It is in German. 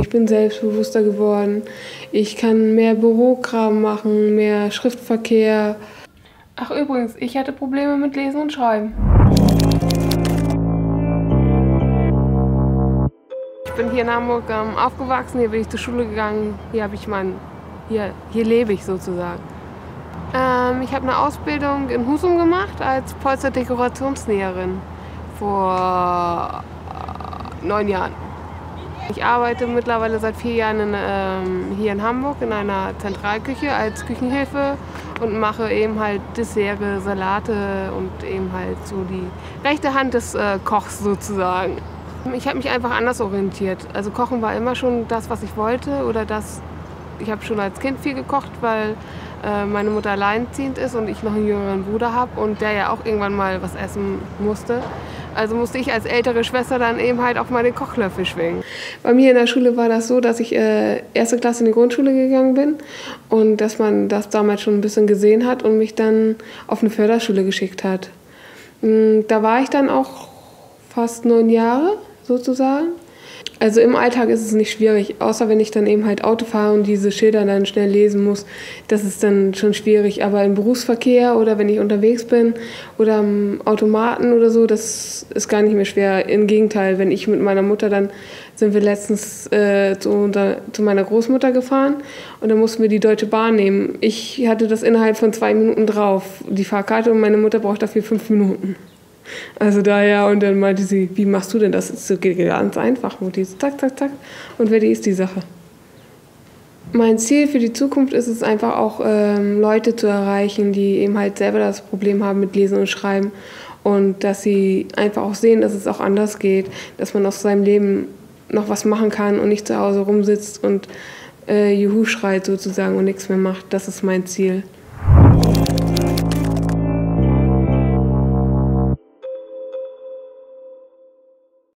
ich bin selbstbewusster geworden. Ich kann mehr Bürokram machen, mehr Schriftverkehr. Ach übrigens, ich hatte Probleme mit Lesen und Schreiben. Ich bin hier in Hamburg ähm, aufgewachsen, hier bin ich zur Schule gegangen, hier habe ich mein, hier, hier lebe ich sozusagen. Ähm, ich habe eine Ausbildung in Husum gemacht als Polsterdekorationsnäherin vor äh, neun Jahren. Ich arbeite mittlerweile seit vier Jahren in, ähm, hier in Hamburg in einer Zentralküche als Küchenhilfe und mache eben halt Dessert, Salate und eben halt so die rechte Hand des äh, Kochs sozusagen. Ich habe mich einfach anders orientiert. Also Kochen war immer schon das, was ich wollte oder das. Ich habe schon als Kind viel gekocht, weil äh, meine Mutter alleinziehend ist und ich noch einen jüngeren Bruder habe und der ja auch irgendwann mal was essen musste. Also musste ich als ältere Schwester dann eben halt auch mal den Kochlöffel schwingen. Bei mir in der Schule war das so, dass ich äh, erste Klasse in die Grundschule gegangen bin und dass man das damals schon ein bisschen gesehen hat und mich dann auf eine Förderschule geschickt hat. Mm, da war ich dann auch fast neun Jahre sozusagen. Also im Alltag ist es nicht schwierig, außer wenn ich dann eben halt Auto fahre und diese Schilder dann schnell lesen muss. Das ist dann schon schwierig. Aber im Berufsverkehr oder wenn ich unterwegs bin oder am Automaten oder so, das ist gar nicht mehr schwer. Im Gegenteil, wenn ich mit meiner Mutter dann sind wir letztens äh, zu, unter, zu meiner Großmutter gefahren und dann mussten wir die Deutsche Bahn nehmen. Ich hatte das innerhalb von zwei Minuten drauf, die Fahrkarte, und meine Mutter braucht dafür fünf Minuten. Also daher, und dann meinte sie, wie machst du denn das? Das geht ganz einfach, Mutti. Zack, zack, zack. Und fertig ist die Sache. Mein Ziel für die Zukunft ist es einfach auch, ähm, Leute zu erreichen, die eben halt selber das Problem haben mit Lesen und Schreiben. Und dass sie einfach auch sehen, dass es auch anders geht, dass man aus seinem Leben noch was machen kann und nicht zu Hause rumsitzt und äh, Juhu schreit sozusagen und nichts mehr macht. Das ist mein Ziel.